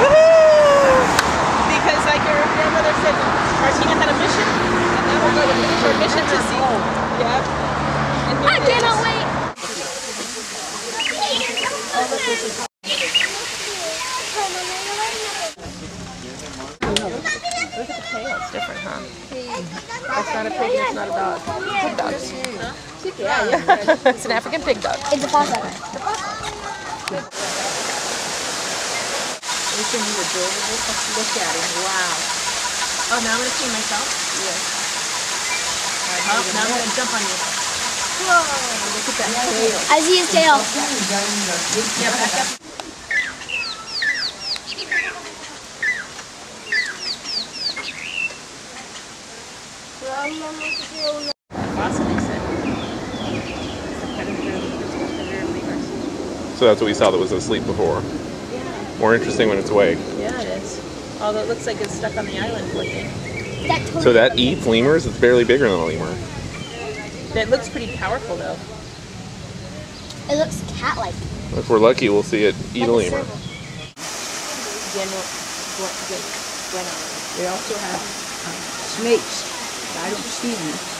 Because like your grandmother said, Martina had a mission, and now we're going to her mission to see. Yeah. And I it is. cannot wait. Look at the tail. It's different, huh? That's not a pig. It's not a dog. Pig dogs. Yeah, yeah. it's an African pig dog. It's a possum. You can be adorable. Look at him. Wow. Oh, now I'm gonna see myself. Yes. Oh, now I'm gonna jump on you. Whoa! Look at that tail. I see his tail. Yeah, back up. Awesome, they said. So that's what we saw that was asleep before. More interesting when it's awake. Yeah, it is. Although it looks like it's stuck on the island looking. That totally So that eats lemurs? It's barely bigger than a lemur. That looks pretty powerful though. It looks cat-like. If we're lucky, we'll see it eat a lemur. They also have um, snakes. but I don't see them.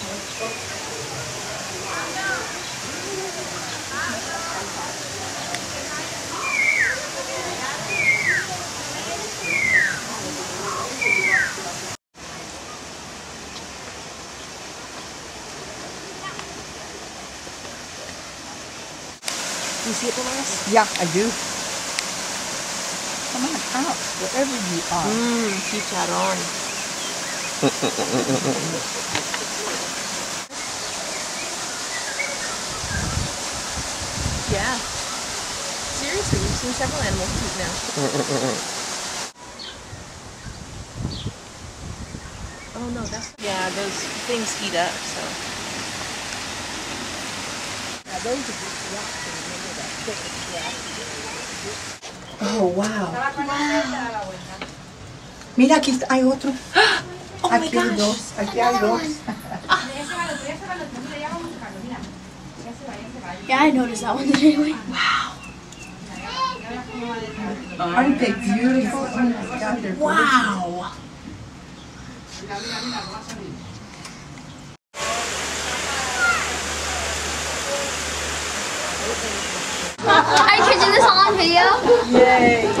You see it, Dolores? Yeah, I do. Come on, out, wherever you are. Mmm, keep that on. yeah. Seriously, we've seen several animals eat now. oh no, that's yeah. Those things heat up, so. Now, those are just rocks, Oh, wow. Mira, aquí hay otro. Oh aquí hay dos, aquí hay dos. Yeah, I noticed that one anyway. Aren't they beautiful? Oh my God, Wow! Are you catching this all on video? Yay!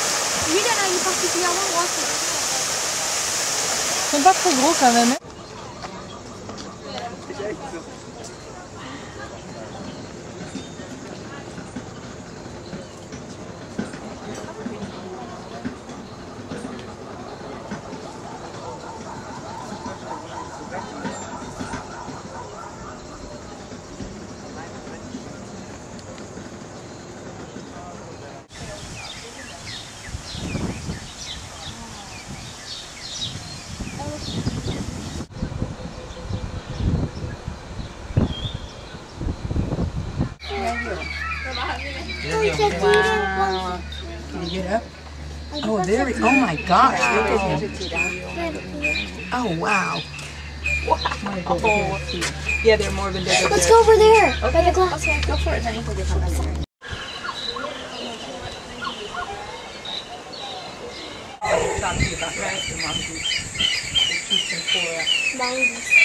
particulièrement grosse. Ils sont pas trop gros quand même. Wow. Can you get up? Oh, there. he- Oh my gosh! Look at him. Oh wow. Oh. Yeah, they're more than desert. Let's go over there. By the glass. Go for it, honey. Right, the monkeys. They keep them for Mongoose.